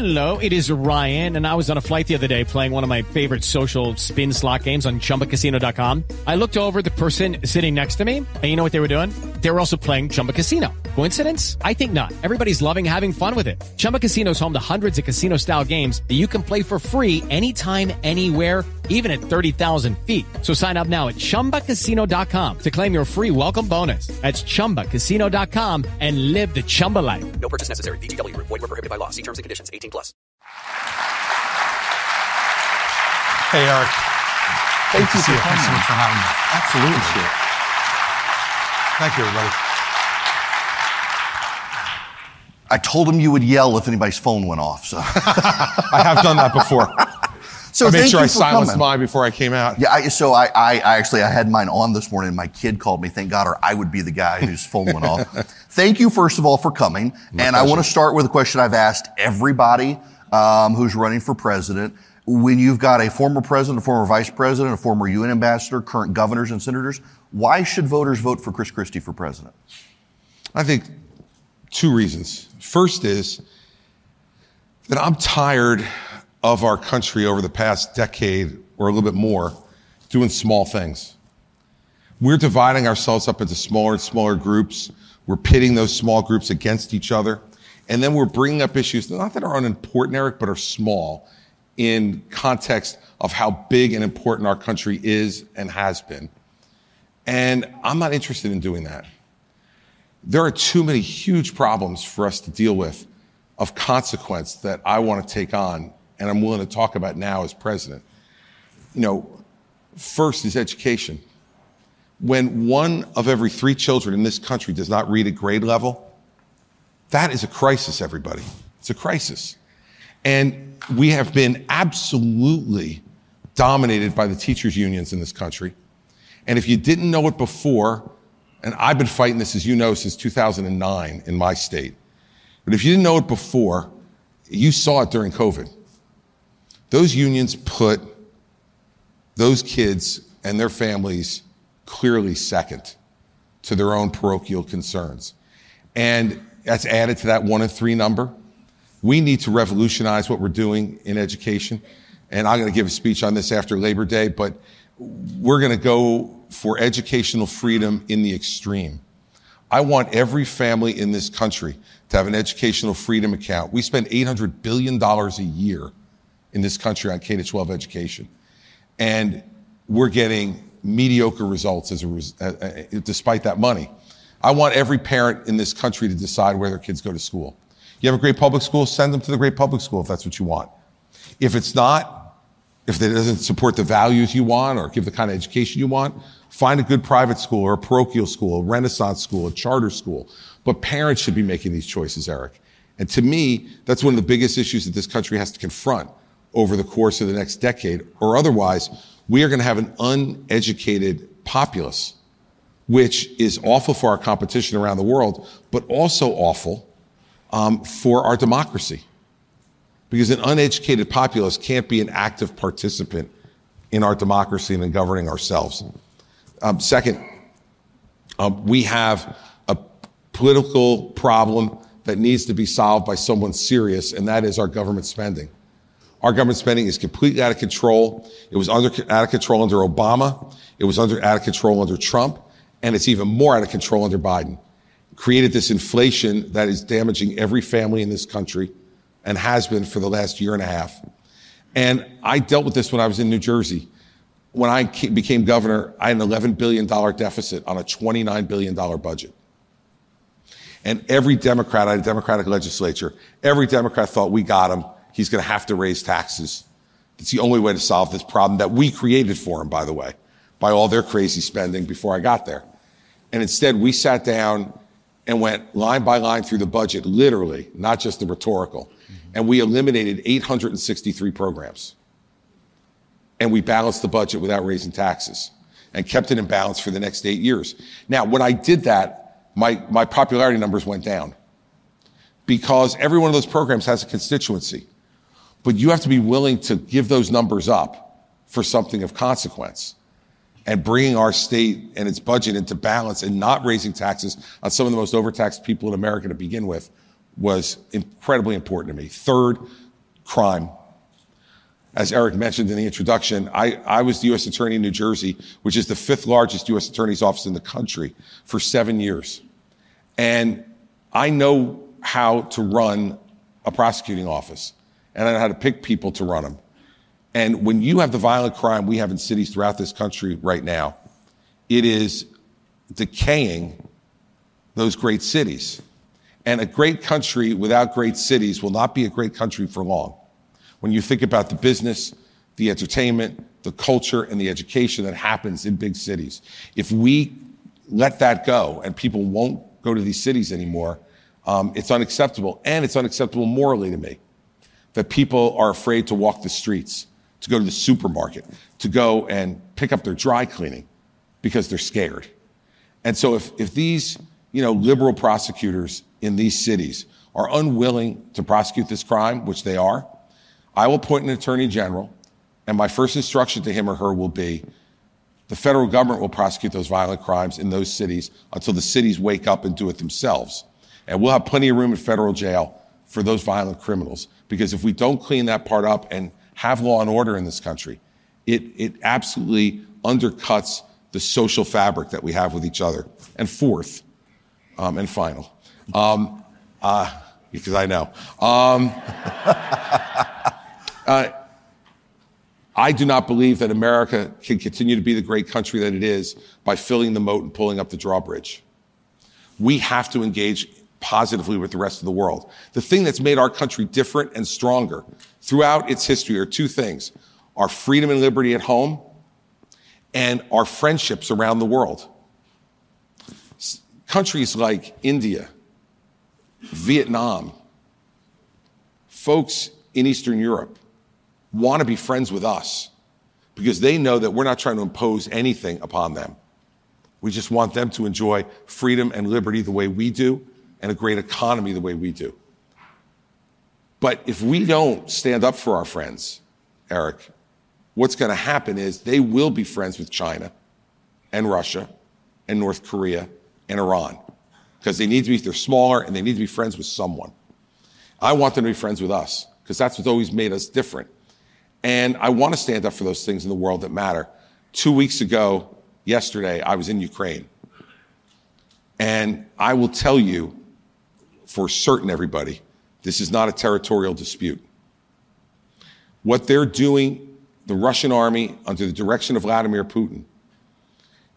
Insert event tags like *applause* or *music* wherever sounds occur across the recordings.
Hello, it is Ryan, and I was on a flight the other day playing one of my favorite social spin slot games on chumbacasino.com. I looked over the person sitting next to me, and you know what they were doing? They were also playing Chumba Casino. Coincidence? I think not. Everybody's loving having fun with it. Chumba Casino is home to hundreds of casino style games that you can play for free anytime, anywhere, even at 30,000 feet. So sign up now at chumbacasino.com to claim your free welcome bonus. That's chumbacasino.com and live the Chumba life. No purchase necessary. VGW Group. Void were prohibited by law. See terms and conditions. 18 plus. Hey, Erick. Thank you for you. Thanks so much for having me. Absolutely. Thank you, everybody. I told him you would yell if anybody's phone went off. So, *laughs* I have done that before. *laughs* so I made thank sure you I for silenced coming. mine before I came out. Yeah, I, so I, I, I actually I had mine on this morning. My kid called me. Thank God, or I would be the guy whose phone went off. *laughs* Thank you, first of all, for coming. and I want to start with a question I've asked everybody um, who's running for president. When you've got a former president, a former vice president, a former UN ambassador, current governors and senators, why should voters vote for Chris Christie for president? I think two reasons. First is that I'm tired of our country over the past decade or a little bit more doing small things. We're dividing ourselves up into smaller and smaller groups. We're pitting those small groups against each other. And then we're bringing up issues, not that are unimportant, Erick, but are small in context of how big and important our country is and has been. And I'm not interested in doing that there are too many huge problems for us to deal with of consequence that I want to take on and I'm willing to talk about now as president. You know, first is education. When one of every three children in this country does not read at grade level, that is a crisis, everybody. It's a crisis. And we have been absolutely dominated by the teachers' unions in this country. And if you didn't know it before, and I've been fighting this, as you know, since 2009 in my state. But if you didn't know it before, you saw it during COVID. Those unions put those kids and their families clearly second to their own parochial concerns. And that's added to that one in three number. We need to revolutionize what we're doing in education. And I'm going to give a speech on this after Labor Day, but we're going to go for educational freedom in the extreme. I want every family in this country to have an educational freedom account. We spend $800 billion a year in this country on K 12 education. And we're getting mediocre results as a, res- uh, uh, despite that money. I want every parent in this country to decide where their kids go to school. You have a great public school, send them to the great public school if that's what you want. If it's not, if it doesn't support the values you want or give the kind of education you want, find a good private school or a parochial school, a renaissance school, a charter school. But parents should be making these choices, Erick. And to me, that's one of the biggest issues that this country has to confront over the course of the next decade, or otherwise, we are going to have an uneducated populace, which is awful for our competition around the world, but also awful um, for our democracy. Because an uneducated populace can't be an active participant in our democracy and in governing ourselves. Um, second, um, we have a political problem that needs to be solved by someone serious, and that is our government spending. Our government spending is completely out of control. It was under, out of control under Obama. It was under, out of control under Trump. And it's even more out of control under Biden. Created this inflation that is damaging every family in this country and has been for the last year and a half. And I dealt with this when I was in New Jersey. When I became governor, I had an $11 billion deficit on a $29 billion budget. And every Democrat, I had a Democratic legislature, every Democrat thought we got him. He's going to have to raise taxes. It's the only way to solve this problem that we created for him, by the way, by all their crazy spending before I got there. And instead, we sat down and went line by line through the budget, literally, not just the rhetorical. Mm-hmm. And we eliminated 863 programs. And we balanced the budget without raising taxes and kept it in balance for the next eight years. Now, when I did that, my, my popularity numbers went down because every one of those programs has a constituency. But you have to be willing to give those numbers up for something of consequence. And bringing our state and its budget into balance and not raising taxes on some of the most overtaxed people in America to begin with was incredibly important to me. Third, crime. As Erick mentioned in the introduction, I, I was the U.S. Attorney in New Jersey, which is the fifth largest U.S. Attorney's office in the country for seven years. And I know how to run a prosecuting office and I know how to pick people to run them. And when you have the violent crime we have in cities throughout this country right now, it is decaying those great cities. And a great country without great cities will not be a great country for long. When you think about the business, the entertainment, the culture, and the education that happens in big cities, if we let that go and people won't go to these cities anymore, um, it's unacceptable. And it's unacceptable morally to me that people are afraid to walk the streets, to go to the supermarket, to go and pick up their dry cleaning because they're scared. And so if, if these, you know, liberal prosecutors in these cities are unwilling to prosecute this crime, which they are, I will appoint an attorney general, and my first instruction to him or her will be the federal government will prosecute those violent crimes in those cities until the cities wake up and do it themselves. And we'll have plenty of room in federal jail for those violent criminals. Because if we don't clean that part up and have law and order in this country, it, it absolutely undercuts the social fabric that we have with each other. And fourth, um, and final, um, uh, because I know. Um, *laughs* uh, I do not believe that America can continue to be the great country that it is by filling the moat and pulling up the drawbridge. We have to engage positively with the rest of the world. The thing that's made our country different and stronger throughout its history are two things our freedom and liberty at home and our friendships around the world. Countries like India, Vietnam, folks in Eastern Europe want to be friends with us because they know that we're not trying to impose anything upon them. We just want them to enjoy freedom and liberty the way we do and a great economy the way we do. But if we don't stand up for our friends, Erick, what's going to happen is they will be friends with China and Russia and North Korea and Iran because they need to be, they're smaller and they need to be friends with someone. I want them to be friends with us because that's what's always made us different. And I want to stand up for those things in the world that matter. Two weeks ago, yesterday, I was in Ukraine. And I will tell you for certain, everybody, this is not a territorial dispute. What they're doing, the Russian army, under the direction of Vladimir Putin,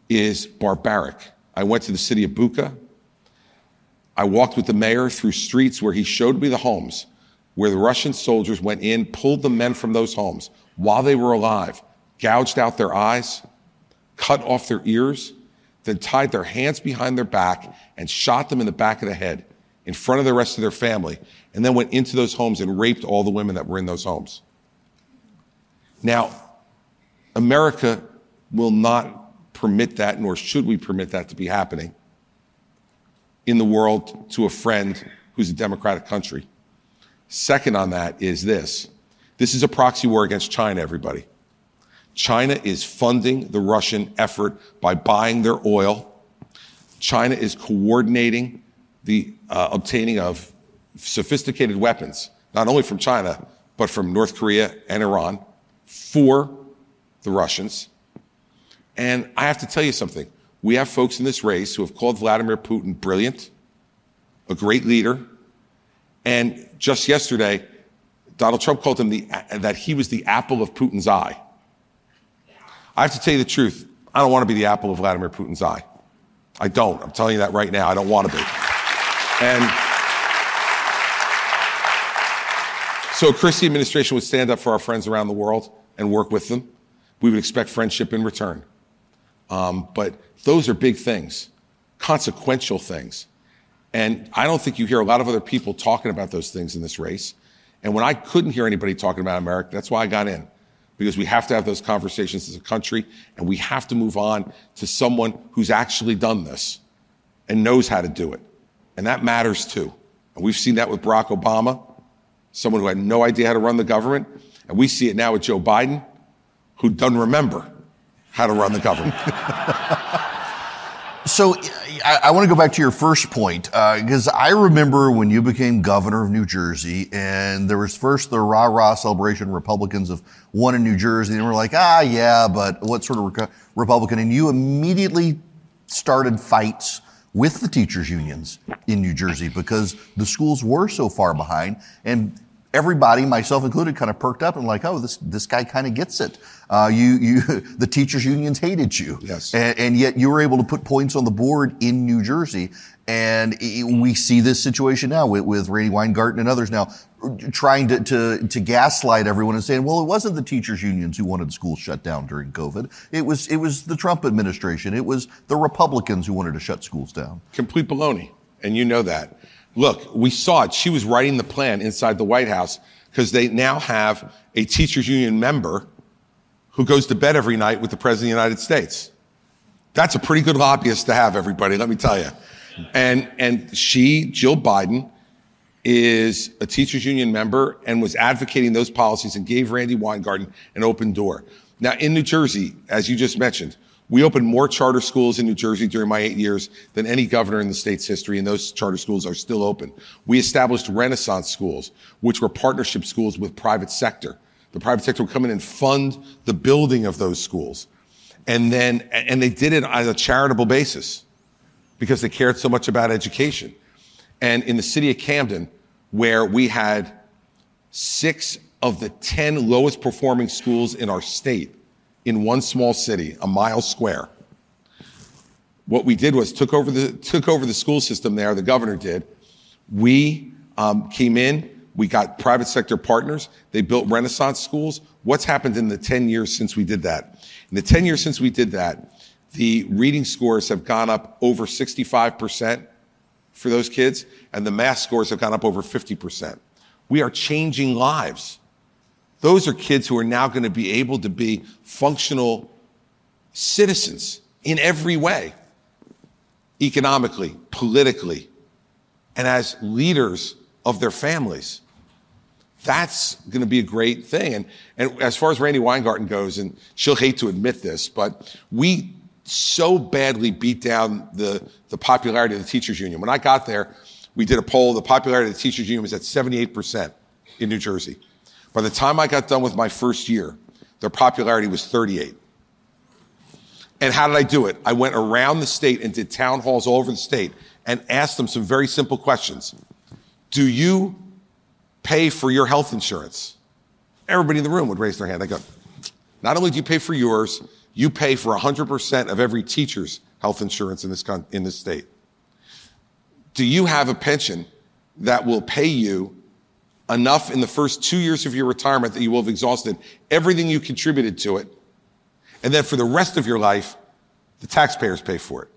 is barbaric. I went to the city of Bucha. I walked with the mayor through streets where he showed me the homes where the Russian soldiers went in, pulled the men from those homes while they were alive, gouged out their eyes, cut off their ears, then tied their hands behind their back and shot them in the back of the head in front of the rest of their family, and then went into those homes and raped all the women that were in those homes. Now, America will not permit that, nor should we permit that to be happening in the world to a friend who's a democratic country. Second on that is this. This is a proxy war against China, everybody. China is funding the Russian effort by buying their oil. China is coordinating the uh, obtaining of sophisticated weapons, not only from China, but from North Korea and Iran for the Russians. And I have to tell you something. We have folks in this race who have called Vladimir Putin brilliant, a great leader, and just yesterday, Donald Trump called him the, that he was the apple of Putin's eye. I have to tell you the truth. I don't want to be the apple of Vladimir Putin's eye. I don't. I'm telling you that right now. I don't want to be. And so Christie administration would stand up for our friends around the world and work with them. We would expect friendship in return. Um, but those are big things, consequential things. And I don't think you hear a lot of other people talking about those things in this race. And when I couldn't hear anybody talking about America, that's why I got in. Because we have to have those conversations as a country and we have to move on to someone who's actually done this and knows how to do it. And that matters too. And we've seen that with Barack Obama, someone who had no idea how to run the government. And we see it now with Joe Biden, who doesn't remember how to run the government. *laughs* So I, I want to go back to your first point because uh, I remember when you became governor of New Jersey, and there was first the rah rah celebration. Republicans have won in New Jersey, and we're like, ah, yeah, but what sort of Republican? And you immediately started fights with the teachers unions in New Jersey because the schools were so far behind, and everybody, myself included, kind of perked up and like, oh, this this guy kind of gets it. Uh, you you *laughs* the teachers unions hated you, yes, and, and, yet you were able to put points on the board in New Jersey. And we see this situation now with, with Randi Weingarten and others now trying to, to, to gaslight everyone and saying, well, it wasn't the teachers unions who wanted schools shut down during COVID. It was, it was the Trump administration. It was the Republicans who wanted to shut schools down. Complete baloney. And you know that. Look, we saw it. She was writing the plan inside the White House because they now have a teachers union member who goes to bed every night with the president of the United States. That's a pretty good lobbyist to have, everybody, let me tell you. And, and she, Jill Biden, is a teachers union member and was advocating those policies and gave Randi Weingarten an open door. Now, in New Jersey, as you just mentioned, we opened more charter schools in New Jersey during my eight years than any governor in the state's history, and those charter schools are still open. We established Renaissance schools, which were partnership schools with private sector. The private sector would come in and fund the building of those schools. And then, and they did it on a charitable basis because they cared so much about education. And in the city of Camden, where we had six of the 10 lowest performing schools in our state, in one small city, a mile square. What we did was took over the, took over the school system there, the governor did. We um, came in, we got private sector partners. They built Renaissance schools. What's happened in the 10 years since we did that? In the 10 years since we did that, the reading scores have gone up over 65% for those kids, and the math scores have gone up over 50%. We are changing lives. Those are kids who are now going to be able to be functional citizens in every way economically, politically, and as leaders of their families. That's going to be a great thing. And, and as far as Randi Weingarten goes, and she'll hate to admit this, but we so badly beat down the, the popularity of the teachers union. When I got there, we did a poll. The popularity of the teachers union was at 78% in New Jersey. By the time I got done with my first year, their popularity was 38. And how did I do it? I went around the state and did town halls all over the state and asked them some very simple questions. Do you pay for your health insurance? Everybody in the room would raise their hand. I go, not only do you pay for yours, you pay for 100% of every teacher's health insurance in this, con- in this state. Do you have a pension that will pay you enough in the first two years of your retirement that you will have exhausted everything you contributed to it. And then for the rest of your life, the taxpayers pay for it.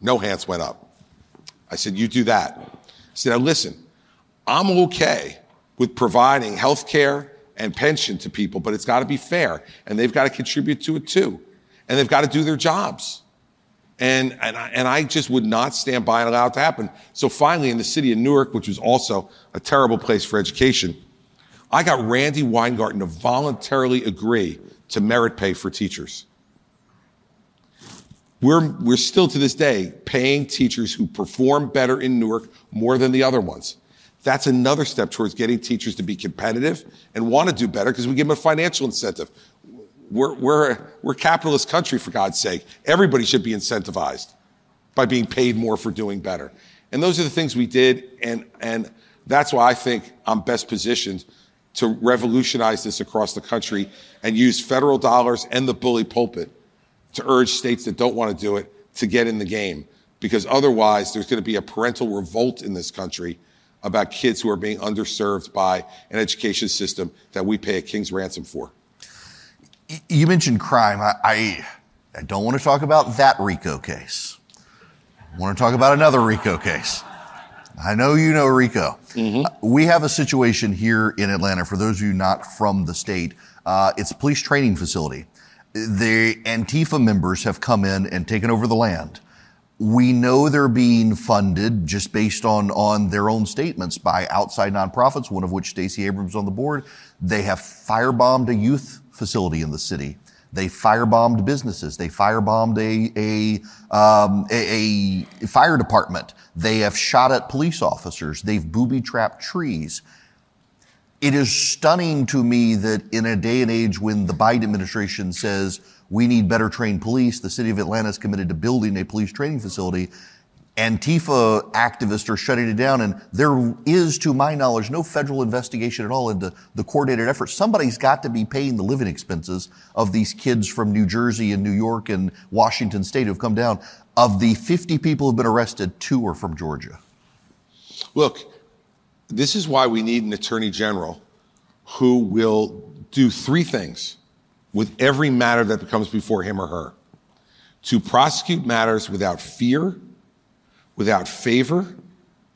No hands went up. I said, You do that. I said, Now listen, I'm okay with providing health care and pension to people, but it's got to be fair. And they've got to contribute to it too. And they've got to do their jobs. And, and, I, and I just would not stand by and allow it to happen. So finally, in the city of Newark, which was also a terrible place for education, I got Randi Weingarten to voluntarily agree to merit pay for teachers. We're, we're still to this day paying teachers who perform better in Newark more than the other ones. That's another step towards getting teachers to be competitive and want to do better because we give them a financial incentive. We're, we're, we're a capitalist country, for God's sake. Everybody should be incentivized by being paid more for doing better. And those are the things we did. And, and that's why I think I'm best positioned to revolutionize this across the country and use federal dollars and the bully pulpit to urge states that don't want to do it to get in the game. Because otherwise, there's going to be a parental revolt in this country about kids who are being underserved by an education system that we pay a king's ransom for. You mentioned crime. I, I, I don't want to talk about that RICO case. I want to talk about another RICO case. I know you know RICO. Mm-hmm. We have a situation here in Atlanta, for those of you not from the state, uh, it's a police training facility. The Antifa members have come in and taken over the land. We know they're being funded just based on, on their own statements by outside nonprofits, one of which Stacey Abrams on the board. They have firebombed a youth facility in the city. They firebombed businesses. They firebombed a, a, um, a, a fire department. They have shot at police officers. They've booby trapped trees. It is stunning to me that in a day and age when the Biden administration says we need better trained police, the city of Atlanta is committed to building a police training facility. Antifa activists are shutting it down, and there is, to my knowledge, no federal investigation at all into the coordinated effort. Somebody's got to be paying the living expenses of these kids from New Jersey and New York and Washington State who've come down. Of the 50 people who've been arrested, two are from Georgia. Look, this is why we need an attorney general who will do three things with every matter that comes before him or her to prosecute matters without fear without favor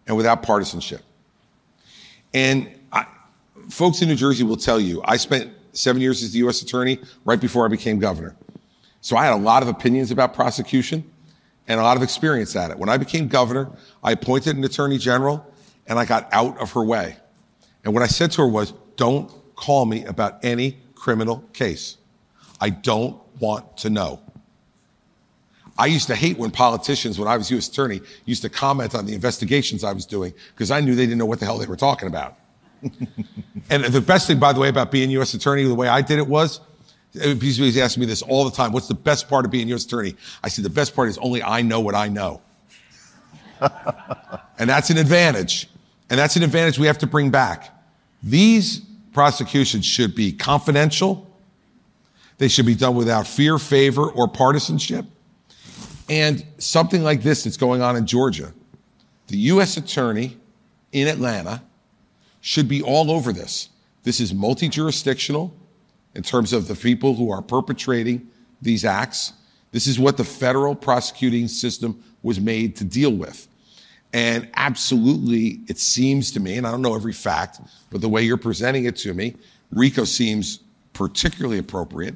and without partisanship. And I, folks in New Jersey will tell you, I spent seven years as the U.S. attorney right before I became governor. So I had a lot of opinions about prosecution and a lot of experience at it. When I became governor, I appointed an attorney general and I got out of her way. And what I said to her was, don't call me about any criminal case. I don't want to know. I used to hate when politicians, when I was U.S. attorney, used to comment on the investigations I was doing because I knew they didn't know what the hell they were talking about. *laughs* and the best thing, by the way, about being U.S. attorney, the way I did it was, he's asking me this all the time. What's the best part of being U.S. attorney? I said, the best part is only I know what I know. *laughs* and that's an advantage. And that's an advantage we have to bring back. These prosecutions should be confidential. They should be done without fear, favor, or partisanship. And something like this that's going on in Georgia, the U.S. attorney in Atlanta should be all over this. This is multi jurisdictional in terms of the people who are perpetrating these acts. This is what the federal prosecuting system was made to deal with. And absolutely, it seems to me, and I don't know every fact, but the way you're presenting it to me, RICO seems particularly appropriate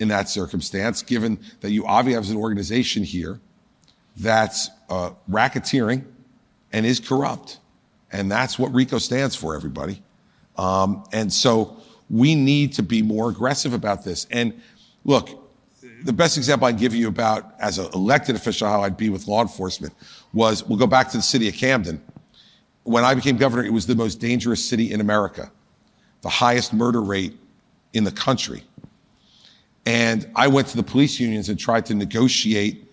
in that circumstance, given that you obviously have an organization here that's uh, racketeering and is corrupt. And that's what RICO stands for, everybody. Um, and so we need to be more aggressive about this. And look, the best example I can give you about as an elected official how I'd be with law enforcement was we'll go back to the city of Camden. When I became governor, it was the most dangerous city in America, the highest murder rate in the country. And I went to the police unions and tried to negotiate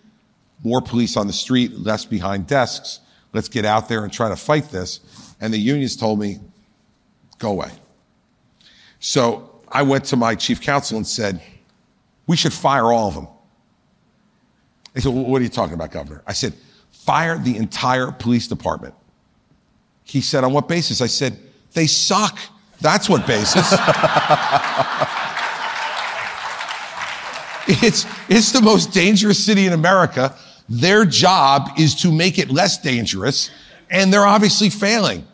more police on the street, less behind desks. Let's get out there and try to fight this. And the unions told me, go away. So I went to my chief counsel and said, we should fire all of them. He said, what are you talking about, Governor? I said, fire the entire police department. He said, on what basis? I said, they suck. That's what basis. *laughs* It's, it's the most dangerous city in America. Their job is to make it less dangerous, and they're obviously failing.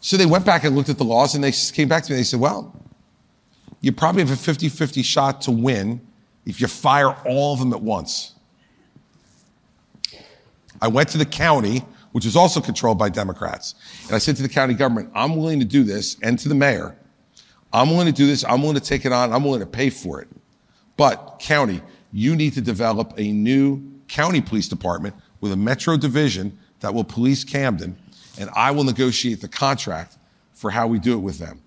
So they went back and looked at the laws and they came back to me. They said, well, you probably have a 50 50 shot to win if you fire all of them at once. I went to the county, which is also controlled by Democrats, and I said to the county government, I'm willing to do this, and to the mayor, I'm willing to do this, I'm willing to take it on, I'm willing to pay for it. But, county, you need to develop a new county police department with a metro division that will police Camden, and I will negotiate the contract for how we do it with them.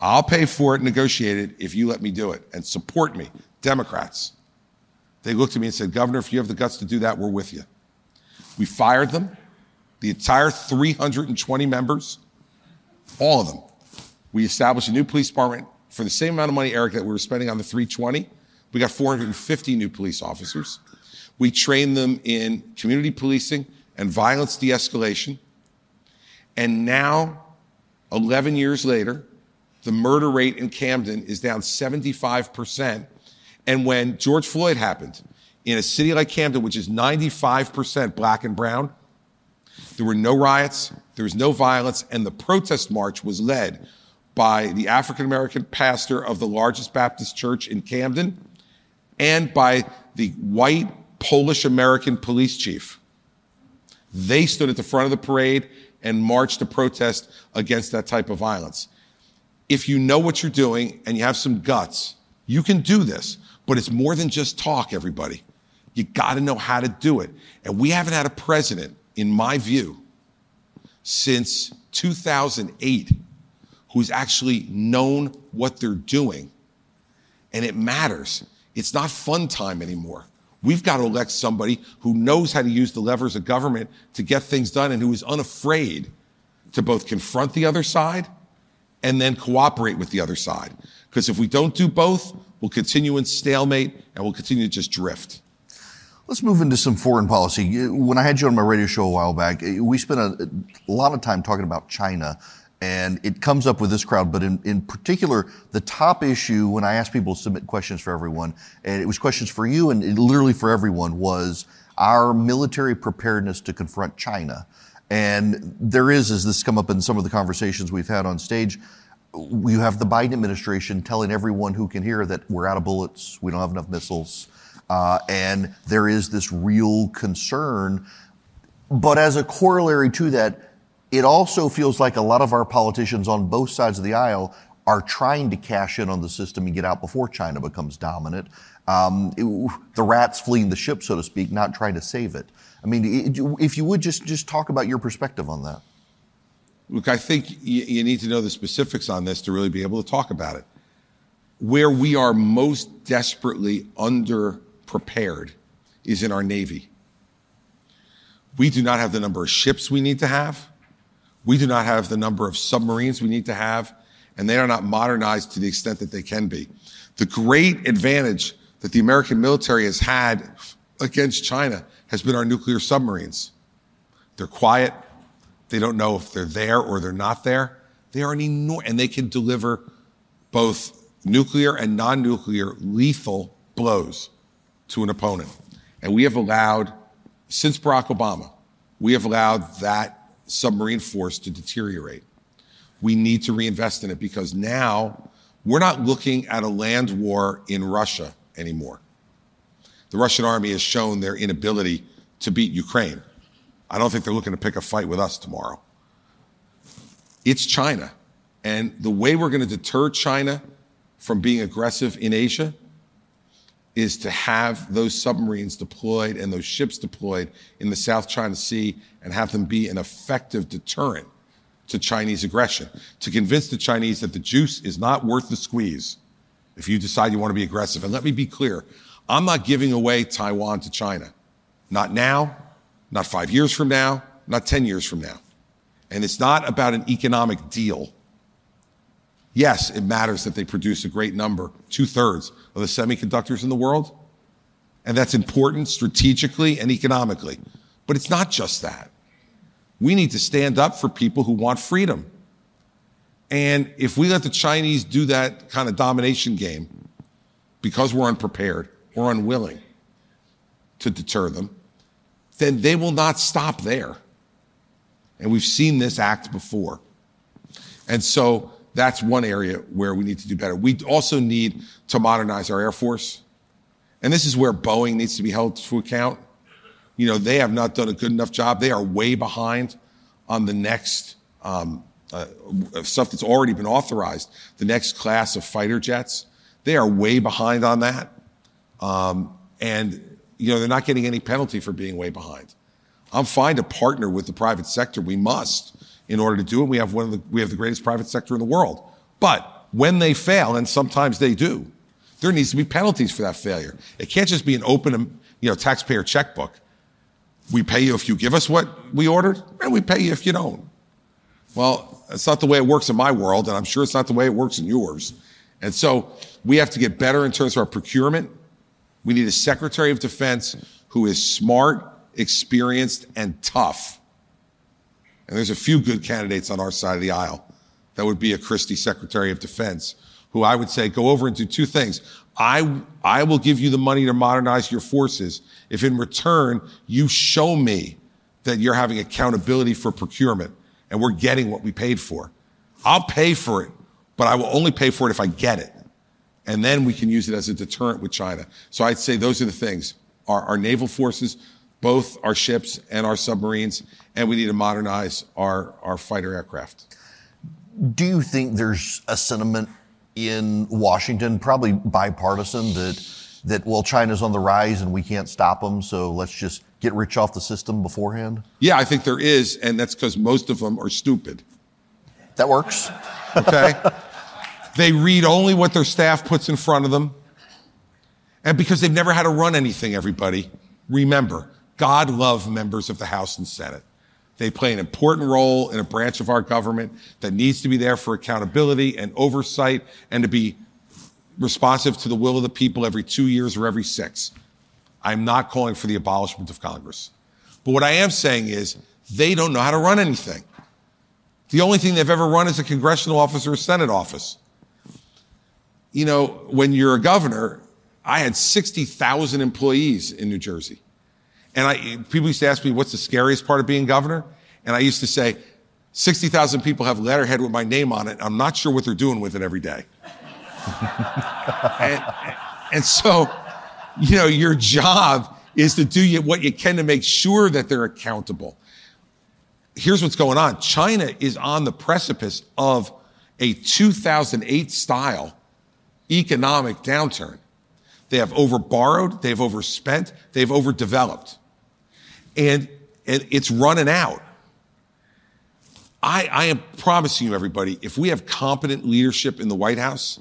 I'll pay for it, negotiate it, if you let me do it, and support me, Democrats. They looked at me and said, Governor, if you have the guts to do that, we're with you. We fired them, the entire 320 members, all of them. We established a new police department for the same amount of money, Erick, that we were spending on the 320. We got 450 new police officers. We trained them in community policing and violence de escalation. And now, 11 years later, the murder rate in Camden is down 75%. And when George Floyd happened, in a city like Camden, which is 95% black and brown, there were no riots, there was no violence, and the protest march was led by the African American pastor of the largest Baptist church in Camden and by the white Polish American police chief. They stood at the front of the parade and marched to protest against that type of violence. If you know what you're doing and you have some guts, you can do this. But it's more than just talk, everybody. You got to know how to do it. And we haven't had a president, in my view, since 2008 who's actually known what they're doing. And it matters. It's not fun time anymore. We've got to elect somebody who knows how to use the levers of government to get things done and who is unafraid to both confront the other side and then cooperate with the other side. Because if we don't do both, we'll continue in stalemate and we'll continue to just drift. Let's move into some foreign policy. When I had you on my radio show a while back, we spent a, a lot of time talking about China and it comes up with this crowd, but in, in particular, the top issue when I asked people to submit questions for everyone, and it was questions for you and literally for everyone, was our military preparedness to confront China. And there is, as this come up in some of the conversations we've had on stage, you have the Biden administration telling everyone who can hear that we're out of bullets, we don't have enough missiles, uh, and there is this real concern. But as a corollary to that, it also feels like a lot of our politicians on both sides of the aisle are trying to cash in on the system and get out before China becomes dominant. Um, it, the rats fleeing the ship, so to speak, not trying to save it. I mean, it, if you would just just talk about your perspective on that. Look, I think you, you need to know the specifics on this to really be able to talk about it. Where we are most desperately underprepared is in our Navy. We do not have the number of ships we need to have. We do not have the number of submarines we need to have, and they are not modernized to the extent that they can be. The great advantage that the American military has had against China has been our nuclear submarines. They're quiet. They don't know if they're there or they're not there. They are an enormous, and they can deliver both nuclear and non-nuclear lethal blows to an opponent. And we have allowed, since Barack Obama, we have allowed that submarine force to deteriorate. We need to reinvest in it because now we're not looking at a land war in Russia anymore. The Russian army has shown their inability to beat Ukraine. I don't think they're looking to pick a fight with us tomorrow. It's China. And the way we're going to deter China from being aggressive in Asia is to have those submarines deployed and those ships deployed in the South China Sea and have them be an effective deterrent to Chinese aggression, to convince the Chinese that the juice is not worth the squeeze if you decide you want to be aggressive. And let me be clear I'm not giving away Taiwan to China. Not now, not five years from now, not 10 years from now. And it's not about an economic deal. Yes, it matters that they produce a great number, two thirds of the semiconductors in the world. And that's important strategically and economically. But it's not just that. We need to stand up for people who want freedom. And if we let the Chinese do that kind of domination game because we're unprepared or unwilling to deter them, then they will not stop there. And we've seen this act before. And so that's one area where we need to do better. We also need to modernize our Air Force. And this is where Boeing needs to be held to account. You know, they have not done a good enough job. They are way behind on the next um, uh, stuff that's already been authorized, the next class of fighter jets. They are way behind on that. Um, and, you know, they're not getting any penalty for being way behind. I'm fine to partner with the private sector. We must in order to do it. We have one of the, we have the greatest private sector in the world. But when they fail, and sometimes they do, there needs to be penalties for that failure. It can't just be an open, um, you know, taxpayer checkbook. We pay you if you give us what we ordered, and we pay you if you don't. Well, it's not the way it works in my world, and I'm sure it's not the way it works in yours. And so we have to get better in terms of our procurement. We need a Secretary of Defense who is smart, experienced, and tough and there's a few good candidates on our side of the aisle. That would be a Christie Secretary of Defense, who I would say go over and do two things. I, I will give you the money to modernize your forces if in return you show me that you're having accountability for procurement and we're getting what we paid for. I'll pay for it, but I will only pay for it if I get it. And then we can use it as a deterrent with China. So I'd say those are the things. Our, our naval forces, both our ships and our submarines, and we need to modernize our, our fighter aircraft. Do you think there's a sentiment in Washington, probably bipartisan, that that, well, China's on the rise and we can't stop them, so let's just get rich off the system beforehand? Yeah, I think there is, and that's because most of them are stupid. That works. Okay? *laughs* they read only what their staff puts in front of them. And because they've never had to run anything, everybody, remember, God love members of the House and Senate. They play an important role in a branch of our government that needs to be there for accountability and oversight and to be responsive to the will of the people every two years or every six. I'm not calling for the abolishment of Congress. But what I am saying is they don't know how to run anything. The only thing they've ever run is a congressional office or a Senate office. You know, when you're a governor, I had 60,000 employees in New Jersey. And I, people used to ask me, what's the scariest part of being governor? And I used to say, 60,000 people have letterhead with my name on it. I'm not sure what they're doing with it every day. *laughs* and, and so, you know, your job is to do what you can to make sure that they're accountable. Here's what's going on. China is on the precipice of a 2008 style economic downturn. They have overborrowed, they've overspent, they've overdeveloped. And, and it's running out. I, I am promising you, everybody, if we have competent leadership in the White House,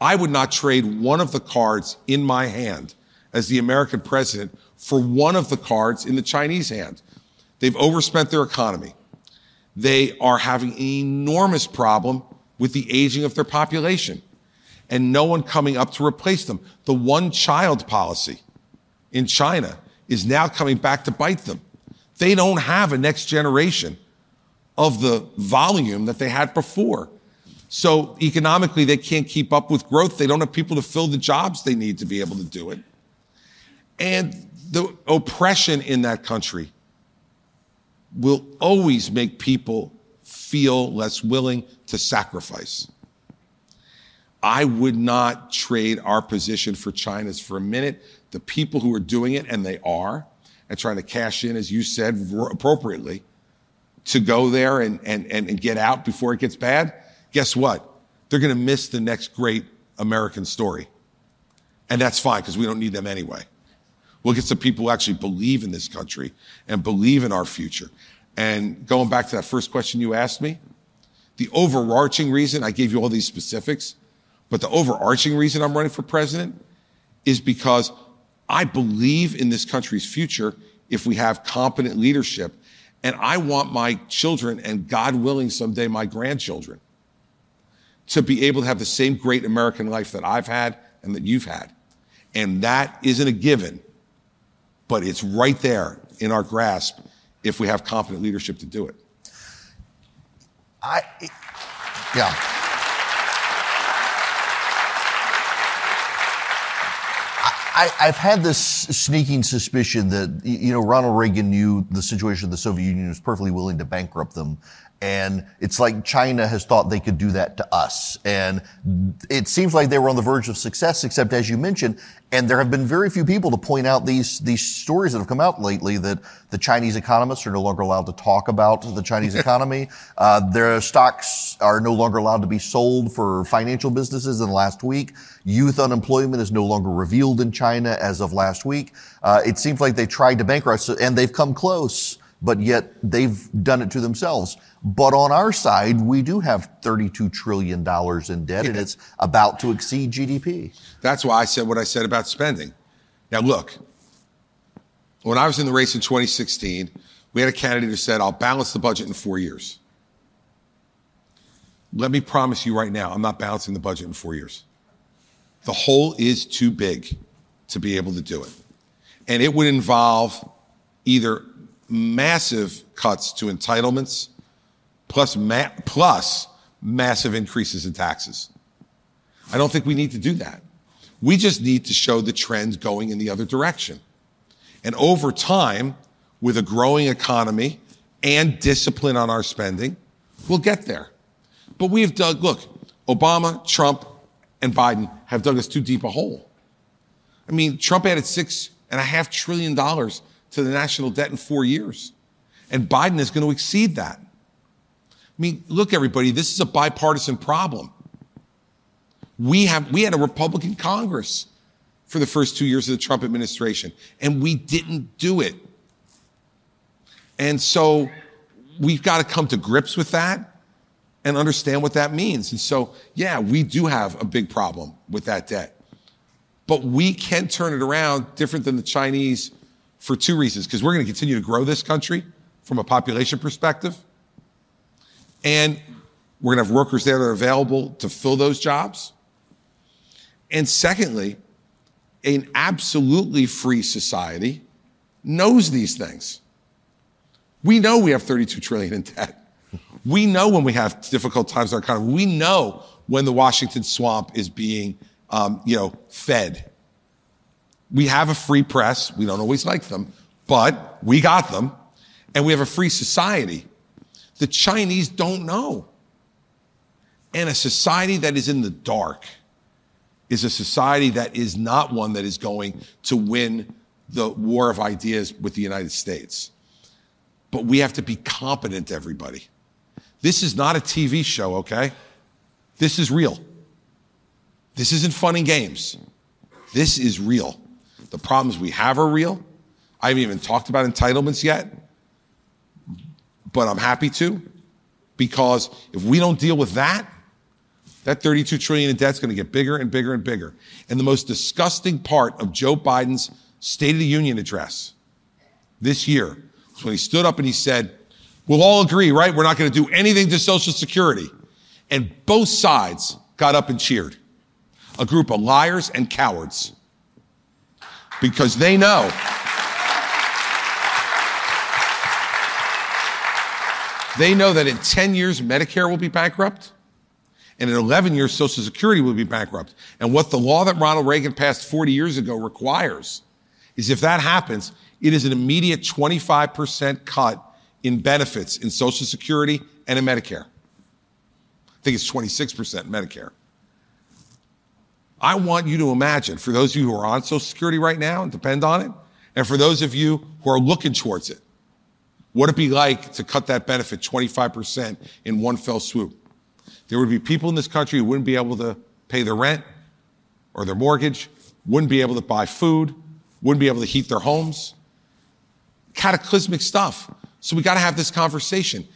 I would not trade one of the cards in my hand as the American president for one of the cards in the Chinese hand. They've overspent their economy. They are having an enormous problem with the aging of their population and no one coming up to replace them. The one child policy in China is now coming back to bite them. They don't have a next generation of the volume that they had before. So economically, they can't keep up with growth. They don't have people to fill the jobs they need to be able to do it. And the oppression in that country will always make people feel less willing to sacrifice. I would not trade our position for China's for a minute. The people who are doing it, and they are, and trying to cash in, as you said, appropriately, to go there and, and, and get out before it gets bad, guess what? They're going to miss the next great American story. And that's fine because we don't need them anyway. We'll get some people who actually believe in this country and believe in our future. And going back to that first question you asked me, the overarching reason I gave you all these specifics, but the overarching reason I'm running for president is because I believe in this country's future if we have competent leadership. And I want my children and God willing someday my grandchildren to be able to have the same great American life that I've had and that you've had. And that isn't a given, but it's right there in our grasp if we have competent leadership to do it. I, yeah. I, have had this sneaking suspicion that you know Ronald Reagan knew the situation of the Soviet Union was perfectly willing to bankrupt them, and it's like China has thought they could do that to us. And it seems like they were on the verge of success, except as you mentioned, and there have been very few people to point out these, these stories that have come out lately that the Chinese economists are no longer allowed to talk about the Chinese *laughs* economy. Uh, their stocks are no longer allowed to be sold for financial businesses in the last week. Youth unemployment is no longer revealed in China as of last week. Uh, it seems like they tried to bankrupt, and they've come close but yet they've done it to themselves. But on our side, we do have $32 trillion in debt and it's about to exceed GDP. That's why I said what I said about spending. Now, look, when I was in the race in 2016, we had a candidate who said, I'll balance the budget in four years. Let me promise you right now, I'm not balancing the budget in four years. The hole is too big to be able to do it. And it would involve either massive cuts to entitlements plus, ma- plus massive increases in taxes. I don't think we need to do that. We just need to show the trends going in the other direction. And over time, with a growing economy and discipline on our spending, we'll get there. But we have dug, look, Obama, Trump, and Biden have dug us too deep a hole. I mean, Trump added six and a half trillion dollars to the national debt in four years. And Biden is going to exceed that. I mean, look, everybody, this is a bipartisan problem. We have, we had a Republican Congress for the first two years of the Trump administration. And we didn't do it. And so we've got to come to grips with that and understand what that means. And so, yeah, we do have a big problem with that debt. But we can turn it around different than the Chinese for two reasons. Because we're going to continue to grow this country from a population perspective. And we're going to have workers there that are available to fill those jobs. And secondly, an absolutely free society knows these things. We know we have 32 trillion in debt. We know when we have difficult times in our economy. We know when the Washington swamp is being, um, you know, fed. We have a free press. We don't always like them, but we got them. And we have a free society. The Chinese don't know. And a society that is in the dark is a society that is not one that is going to win the war of ideas with the United States. But we have to be competent, everybody. This is not a TV show, okay? This is real. This isn't fun and games. This is real. The problems we have are real. I haven't even talked about entitlements yet, but I'm happy to because if we don't deal with that, that 32 trillion in debt is going to get bigger and bigger and bigger. And the most disgusting part of Joe Biden's State of the Union address this year was when he stood up and he said, We'll all agree, right? We're not going to do anything to Social Security. And both sides got up and cheered. A group of liars and cowards. Because they know they know that in 10 years Medicare will be bankrupt and in 11 years, Social Security will be bankrupt. And what the law that Ronald Reagan passed 40 years ago requires is if that happens, it is an immediate 25% cut in benefits in Social Security and in Medicare. I think it's 26% in Medicare. I want you to imagine, for those of you who are on Social Security right now and depend on it, and for those of you who are looking towards it, what it'd be like to cut that benefit 25% in one fell swoop. There would be people in this country who wouldn't be able to pay their rent or their mortgage, wouldn't be able to buy food, wouldn't be able to heat their homes. Cataclysmic stuff. So we got to have this conversation.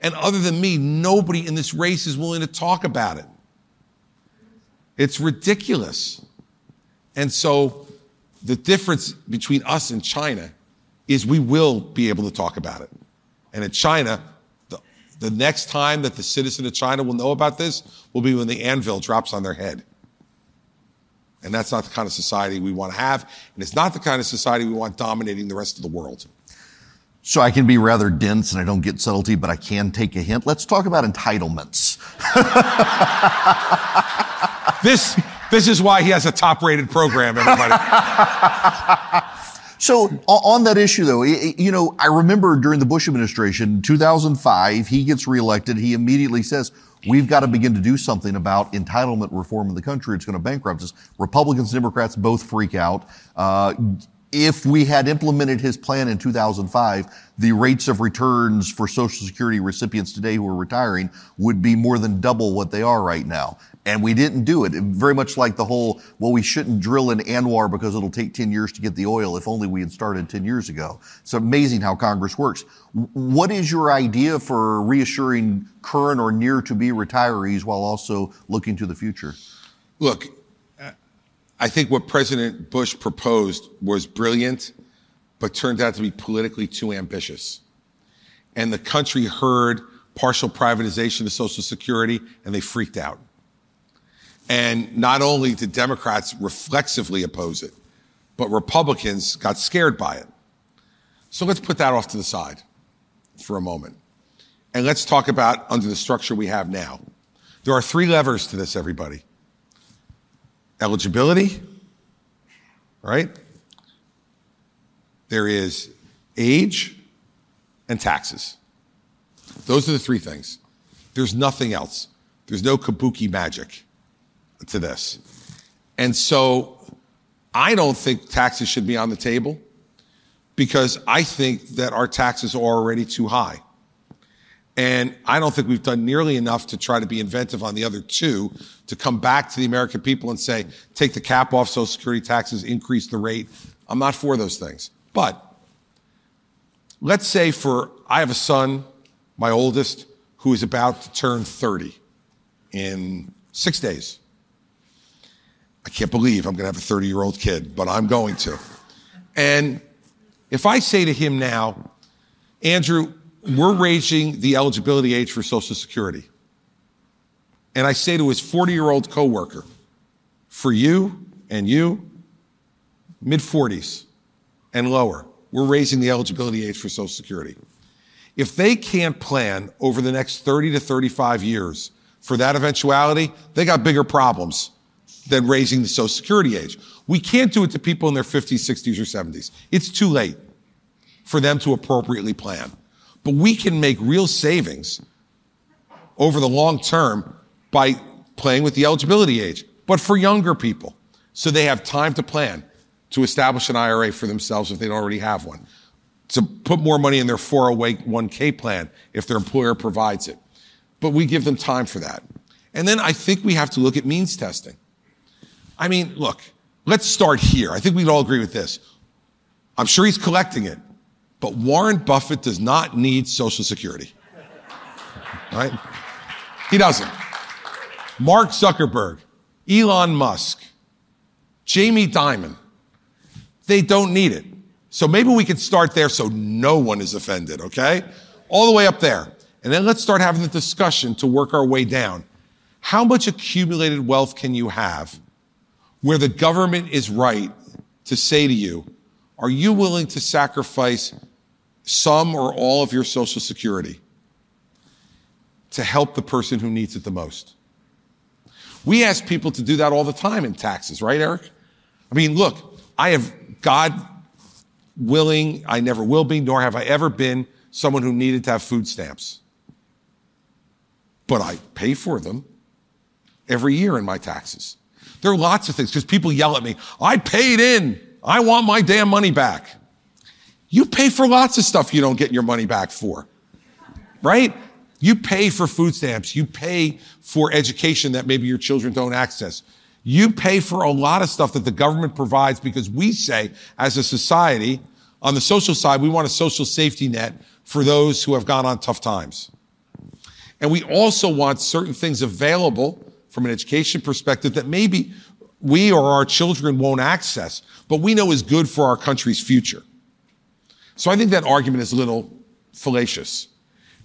And other than me, nobody in this race is willing to talk about it. It's ridiculous. And so the difference between us and China is we will be able to talk about it. And in China, the next time that the citizen of China will know about this will be when the anvil drops on their head. And that's not the kind of society we want to have. And it's not the kind of society we want dominating the rest of the world. So I can be rather dense and I don't get subtlety, but I can take a hint. Let's talk about entitlements. *laughs* this, this is why he has a top rated program, everybody. So on that issue, though, you know, I remember during the Bush administration, 2005, he gets reelected. He immediately says, we've got to begin to do something about entitlement reform in the country. It's going to bankrupt us. Republicans and Democrats both freak out. Uh, if we had implemented his plan in 2005, the rates of returns for Social Security recipients today who are retiring would be more than double what they are right now. And we didn't do it. Very much like the whole, well, we shouldn't drill in ANWR because it'll take 10 years to get the oil if only we had started 10 years ago. It's amazing how Congress works. What is your idea for reassuring current or near to be retirees while also looking to the future? Look, I think what President Bush proposed was brilliant, but turned out to be politically too ambitious. And the country heard partial privatization of Social Security and they freaked out. And not only did Democrats reflexively oppose it, but Republicans got scared by it. So let's put that off to the side for a moment. And let's talk about under the structure we have now. There are three levers to this, everybody. Eligibility, right? There is age and taxes. Those are the three things. There's nothing else. There's no kabuki magic to this. And so I don't think taxes should be on the table because I think that our taxes are already too high. And I don't think we've done nearly enough to try to be inventive on the other two to come back to the American people and say, take the cap off Social Security taxes, increase the rate. I'm not for those things. But let's say for, I have a son, my oldest, who is about to turn 30 in six days. I can't believe I'm going to have a 30 year old kid, but I'm going to. And if I say to him now, Andrew, we're raising the eligibility age for Social Security. And I say to his 40 year old coworker, for you and you, mid 40s and lower, we're raising the eligibility age for Social Security. If they can't plan over the next 30 to 35 years for that eventuality, they got bigger problems than raising the Social Security age. We can't do it to people in their 50s, 60s, or 70s. It's too late for them to appropriately plan. But we can make real savings over the long term by playing with the eligibility age, but for younger people. So they have time to plan to establish an IRA for themselves if they don't already have one, to put more money in their 401k plan if their employer provides it. But we give them time for that. And then I think we have to look at means testing. I mean, look, let's start here. I think we'd all agree with this. I'm sure he's collecting it, but Warren Buffett does not need Social Security. Right? He doesn't. Mark Zuckerberg, Elon Musk, Jamie Dimon, they don't need it. So maybe we could start there so no one is offended, okay? All the way up there. And then let's start having the discussion to work our way down. How much accumulated wealth can you have where the government is right to say to you, are you willing to sacrifice some or all of your Social Security to help the person who needs it the most? We ask people to do that all the time in taxes, right, Erick? I mean, look, I have, God willing, I never will be, nor have I ever been someone who needed to have food stamps. But I pay for them every year in my taxes. There are lots of things because people yell at me, I paid in. I want my damn money back. You pay for lots of stuff you don't get your money back for, right? You pay for food stamps. You pay for education that maybe your children don't access. You pay for a lot of stuff that the government provides because we say, as a society, on the social side, we want a social safety net for those who have gone on tough times. And we also want certain things available from an education perspective that maybe we or our children won't access, but we know is good for our country's future. So I think that argument is a little fallacious.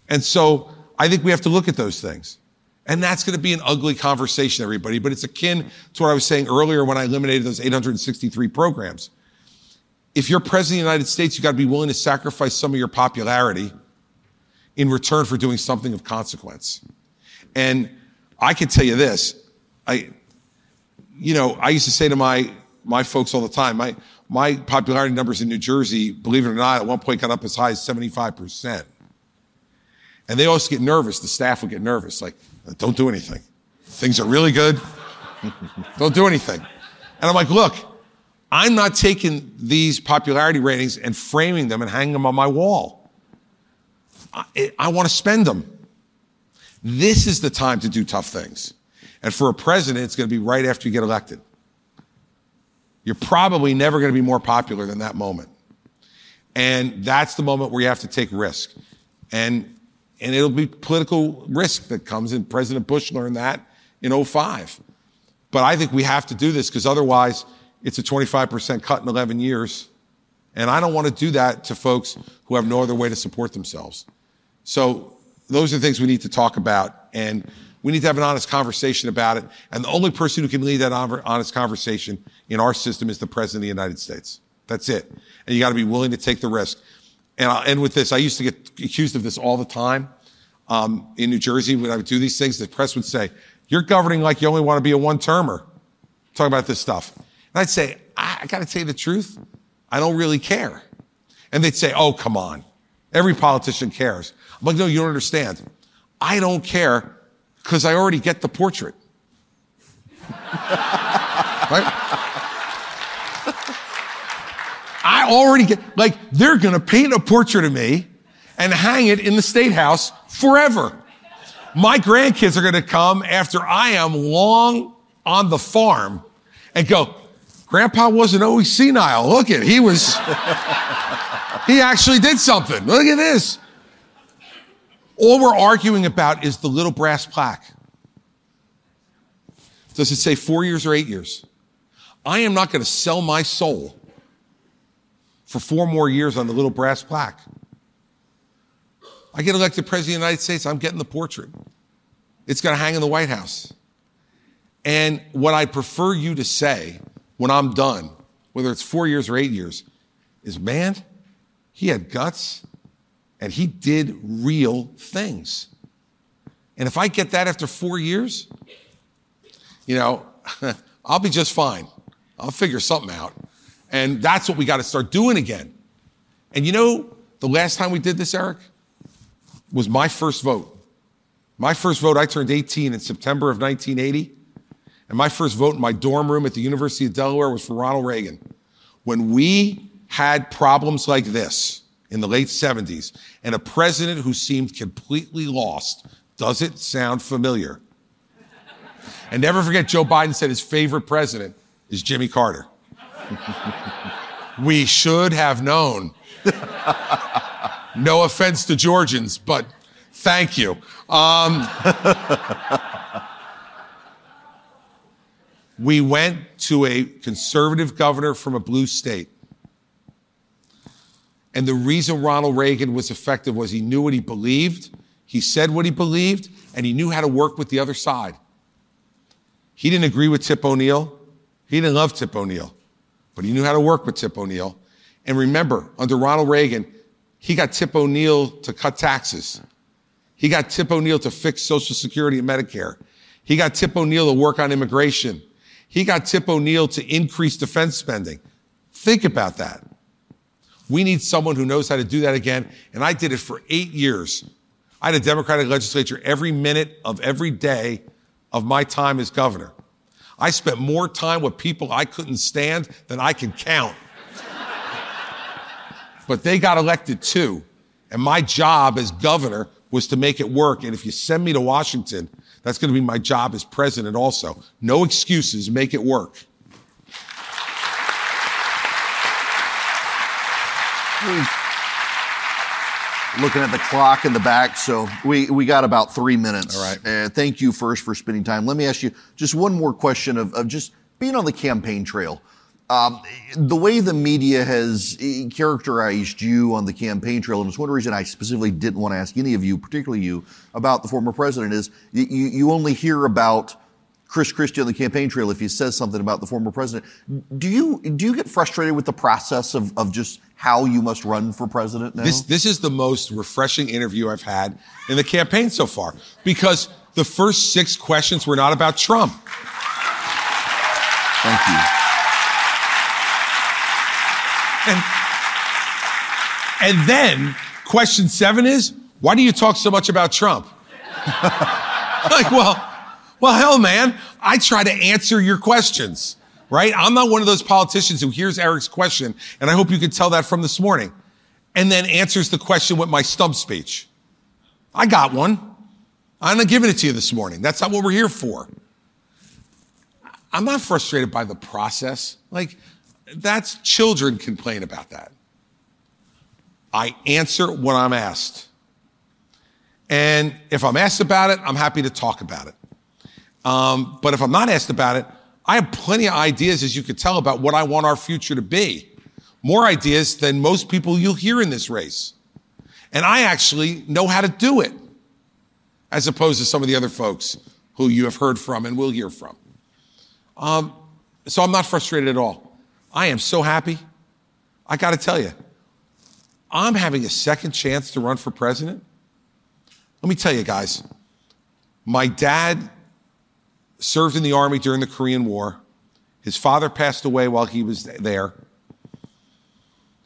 And so I think we have to look at those things. And that's going to be an ugly conversation, everybody, but it's akin to what I was saying earlier when I eliminated those 863 programs. If you're president of the United States, you've got to be willing to sacrifice some of your popularity in return for doing something of consequence. And I can tell you this. I, you know, I used to say to my, my folks all the time, my, my popularity numbers in New Jersey, believe it or not, at one point got up as high as 75%. And they always get nervous. The staff would get nervous. Like, don't do anything. Things are really good. *laughs* don't do anything. And I'm like, look, I'm not taking these popularity ratings and framing them and hanging them on my wall. I, I want to spend them. This is the time to do tough things. And for a president, it's going to be right after you get elected. You're probably never going to be more popular than that moment. And that's the moment where you have to take risk. And, and it'll be political risk that comes in. President Bush learned that in 05. But I think we have to do this because otherwise it's a 25% cut in 11 years. And I don't want to do that to folks who have no other way to support themselves. So those are things we need to talk about. And we need to have an honest conversation about it. And the only person who can lead that honest conversation in our system is the President of the United States. That's it. And you got to be willing to take the risk. And I'll end with this. I used to get accused of this all the time. Um, in New Jersey, when I would do these things, the press would say, you're governing like you only want to be a one-termer. Talking about this stuff. And I'd say, I, I got to tell you the truth. I don't really care. And they'd say, oh, come on. Every politician cares. I'm like, no, you don't understand. I don't care because I already get the portrait. right? I already get, like, they're to paint a portrait of me and hang it in the state house forever. My grandkids are to come after I am long on the farm and go, Grandpa wasn't always senile. Look at, he was, *laughs* he actually did something. Look at this. All we're arguing about is the little brass plaque. Does it say four years or eight years? I am not going to sell my soul for four more years on the little brass plaque. I get elected president of the United States, I'm getting the portrait. It's going to hang in the White House. And what I prefer you to say when I'm done, whether it's four years or eight years, is man, he had guts and he did real things. And if I get that after four years, you know, *laughs* I'll be just fine. I'll figure something out. And that's what we got to start doing again. And you know, the last time we did this, Erick, was my first vote. My first vote, I turned 18 in September of 1980. And my first vote in my dorm room at the University of Delaware was for Ronald Reagan. When we had problems like this in the late 70s and a president who seemed completely lost, does it sound familiar? And never forget, Joe Biden said his favorite president is Jimmy Carter. *laughs* we should have known. *laughs* no offense to Georgians, but thank you. Um, *laughs* we went to a conservative governor from a blue state. And the reason Ronald Reagan was effective was he knew what he believed, he said what he believed, and he knew how to work with the other side. He didn't agree with Tip O'Neill. He didn't love Tip O'Neill, but he knew how to work with Tip O'Neill. And remember, under Ronald Reagan, he got Tip O'Neill to cut taxes. He got Tip O'Neill to fix Social Security and Medicare. He got Tip O'Neill to work on immigration. He got Tip O'Neill to increase defense spending. Think about that. We need someone who knows how to do that again. And I did it for eight years. I had a Democratic legislature every minute of every day of my time as governor. I spent more time with people I couldn't stand than I can count. *laughs* but they got elected too. And my job as governor was to make it work. And if you send me to Washington, that's going to be my job as president also. No excuses, make it work. Looking at the clock in the back, so we, we got about three minutes. All right. Uh, thank you first for spending time. Let me ask you just one more question of, of just being on the campaign trail. Um, the way the media has eh, characterized you on the campaign trail, and it's one reason I specifically didn't want to ask any of you, particularly you, about the former president, is you, you only hear about Chris Christie on the campaign trail if he says something about the former president. Do you do you get frustrated with the process of, of just how you must run for president now? This, this is the most refreshing interview I've had in the campaign so far because the first six questions were not about Trump. Thank you. And, and then question seven is, why do you talk so much about Trump? *laughs* like, well, well, hell, man, I try to answer your questions, right? I'm not one of those politicians who hears Erick's question, and I hope you could tell that from this morning, and then answers the question with my stump speech. I got one. I'm not giving it to you this morning. That's not what we're here for. I'm not frustrated by the process. Like, that's children complain about that. I answer what I'm asked. And if I'm asked about it, I'm happy to talk about it. Um, but if I'm not asked about it, I have plenty of ideas, as you could tell, about what I want our future to be. More ideas than most people you'll hear in this race. And I actually know how to do it, as opposed to some of the other folks who you have heard from and will hear from. Um, so I'm not frustrated at all. I am so happy. I got to tell you, I'm having a second chance to run for president. Let me tell you, guys, my dad served in the army during the Korean War. His father passed away while he was there.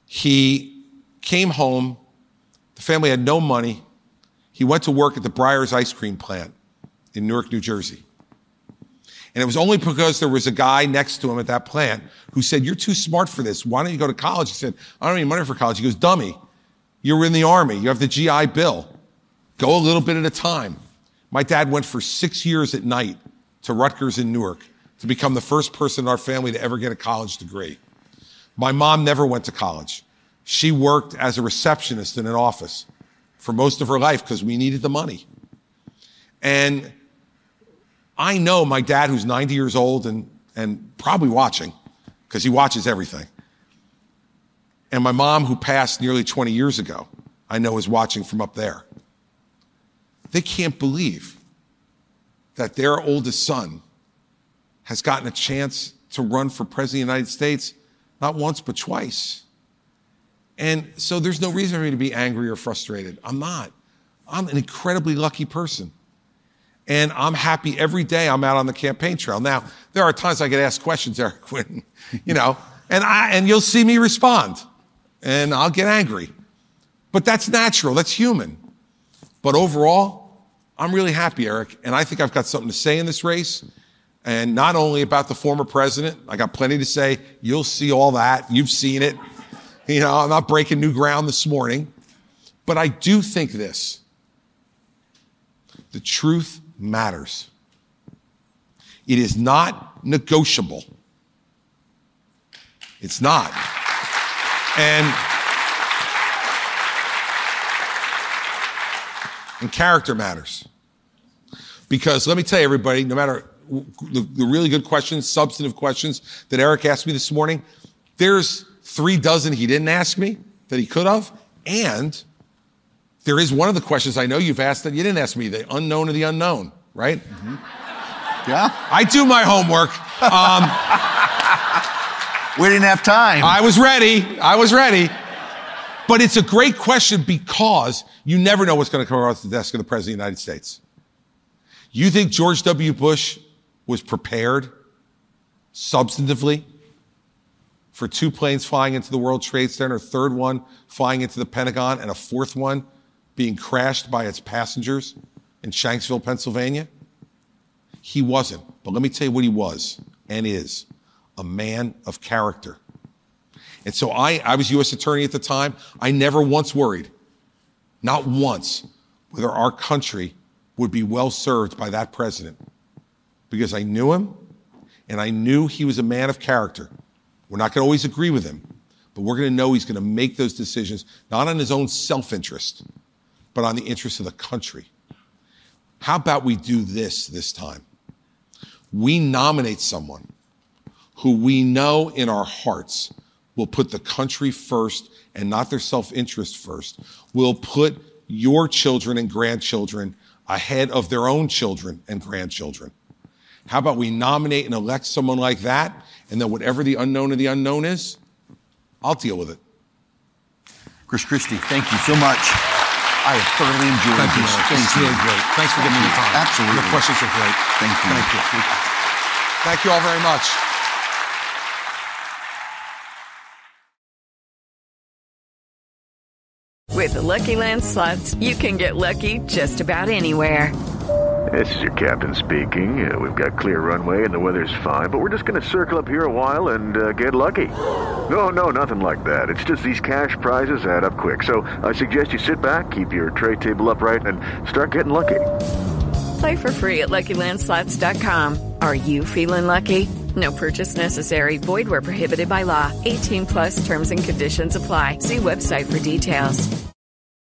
He came home. The family had no money. He went to work at the Breyers ice cream plant in Newark, New Jersey. And it was only because there was a guy next to him at that plant who said, You're too smart for this. Why don't you go to college? He said, I don't need money for college. He goes, Dummy, you're in the army. You have the GI Bill. Go a little bit at a time. My dad went for six years at night to Rutgers in Newark to become the first person in our family to ever get a college degree. My mom never went to college. She worked as a receptionist in an office for most of her life because we needed the money. And I know my dad, who's 90 years old and, and probably watching, because he watches everything. And my mom, who passed nearly 20 years ago, I know is watching from up there. They can't believe that their oldest son has gotten a chance to run for president of the United States, not once, but twice. And so there's no reason for me to be angry or frustrated. I'm not. I'm an incredibly lucky person. And I'm happy every day I'm out on the campaign trail. Now, there are times I get asked questions, *laughs* Erick Quinn, you know, and I, and you'll see me respond and I'll get angry. But that's natural. That's human. But overall, I'm really happy, Erick. And I think I've got something to say in this race. And not only about the former president, I got plenty to say. You'll see all that. You've seen it. *laughs* You know, I'm not breaking new ground this morning. But I do think this the truth matters. It is not negotiable. It's not. And, and character matters. Because let me tell you, everybody, no matter the, the really good questions, substantive questions that Erick asked me this morning, there's three dozen he didn't ask me that he could have. And there is one of the questions I know you've asked that you didn't ask me, the unknown of the unknown, right? Mm-hmm. Yeah. I do my homework. Um, *laughs* we didn't have time. I was ready. I was ready. But it's a great question because you never know what's going to come across the desk of the President of the United States. You think George W. Bush was prepared substantively for two planes flying into the World Trade Center, a third one flying into the Pentagon, and a fourth one being crashed by its passengers in Shanksville, Pennsylvania? He wasn't. But let me tell you what he was and is a man of character. And so I, I was U.S. Attorney at the time. I never once worried, not once, whether our country would be well served by that president because I knew him and I knew he was a man of character. We're not going to always agree with him, but we're going to know he's going to make those decisions not on his own self interest, but on the interest of the country. How about we do this this time? We nominate someone who we know in our hearts will put the country first and not their self interest first, will put your children and grandchildren ahead of their own children and grandchildren. How about we nominate and elect someone like that, and then whatever the unknown of the unknown is, I'll deal with it. Chris Christie, thank you so much. I have thoroughly enjoyed Thank you, this. Erick. This is really great. Thanks for giving me the time. Absolutely. Your questions are great. Thank you. Thank you. Thank you all very much. With the Lucky Land slots, you can get lucky just about anywhere. This is your captain speaking. Uh, we've got clear runway and the weather's fine, but we're just going to circle up here a while and uh, get lucky. No, no, nothing like that. It's just these cash prizes add up quick. So I suggest you sit back, keep your tray table upright, and start getting lucky. Play for free at LuckyLandSlots.com. Are you feeling lucky? No purchase necessary. Void where prohibited by law. 18 plus terms and conditions apply. See website for details.